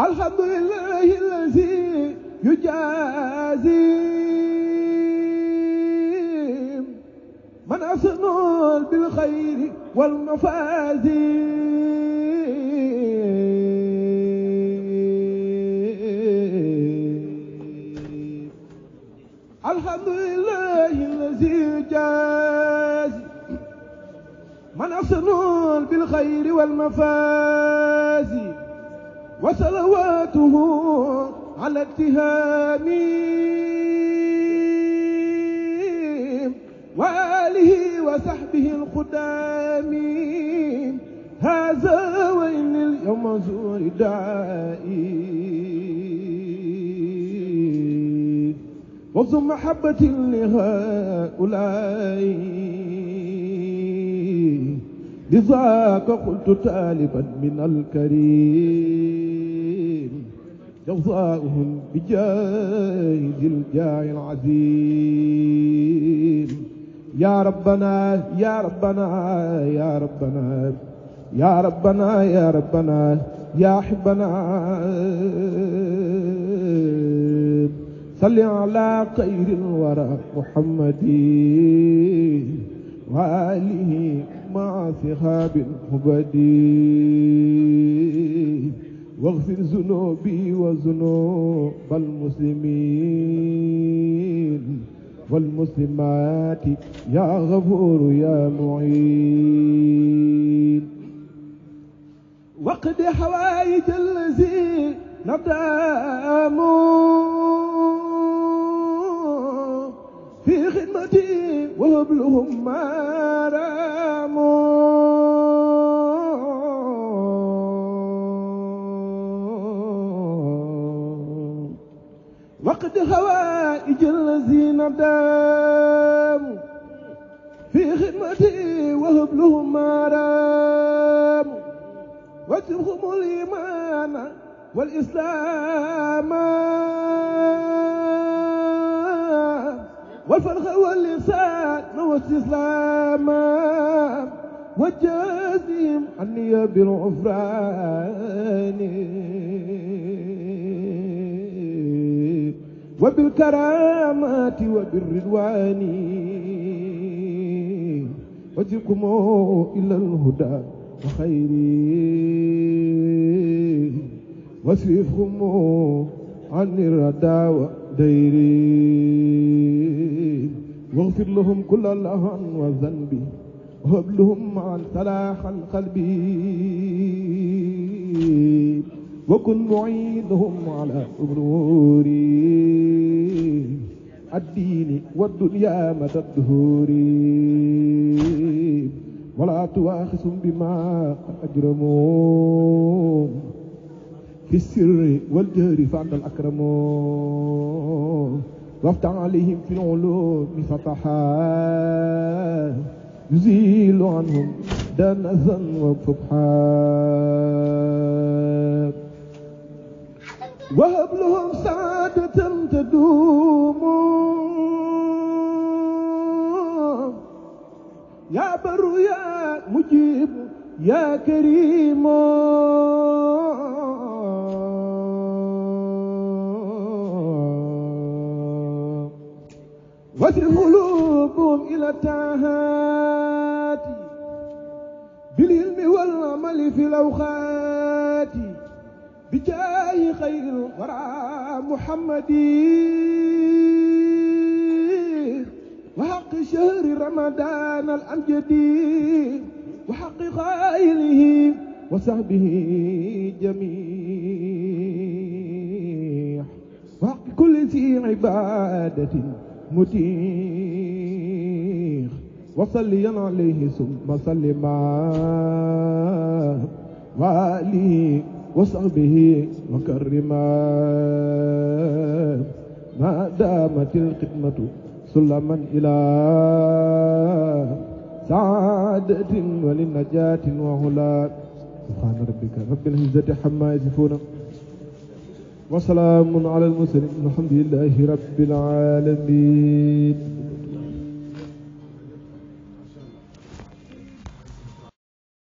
الحمد لله الذي يجازي من أحسن بالخير والمفازي الحمد لله الذي يجازي من أحسن بالخير والمفازي وصلواته على اتهام وآله وصحبه القدام. هذا وإن اليوم زور دائي وصم محبة لهؤلاء. لذاك قلت طالبا من الكريم. جزاؤهم بجاه ذي الجاه العظيم. يا ربنا يا ربنا يا ربنا يا ربنا يا ربنا يا حبنا. صل على خير الورى محمد. وآله مع صحاب الهبدي واغفر ذنوبي وذنوب المسلمين والمسلمات يا غفور يا معين. وقد حوائج الذي نداموا في خدمتي وهبلهم ما راموا. وقد هوائج الذين داموا. في خدمتي وهبلهم ما راموا. واترهم الإيمان والإسلام. والفرح واللسان واستسلام وجازهم عني بالغفران وبالكرامات وبالرضوان. وجزكم إلى الهدى وخير. واصرفهم عن الردى وديري واغفر لهم كل لهن وذنب وهب لهم عن صلاح القلب. وكن معينهم على أمور الدين والدنيا مدى الدهور. ولا تواخذهم بما أجرموا. في السر والجهر فأنت الأكرم. وافتح عليهم في العلوم فتحا يزيل عنهم دنسا وفبحا وهب لهم سعادة تدوم. يا بر يا مجيب يا كريم. واصرف قلوبهم إلى التاهات بالعلم والعمل في الأوقات. بجاه خير الورى محمد. وحق شهر رمضان الأمجد. وحق خائله وصحبه جميع. وحق كل ذي عبادة. متيح وصليا عليه ثم سلما وآله وصحبه وكرما ما دامت الخدمة سلما إلى سعادة وللنجاة وهلا. سبحان ربك رب العزة حما يصفون. وسلام على المرسلين الحمد لله رب العالمين.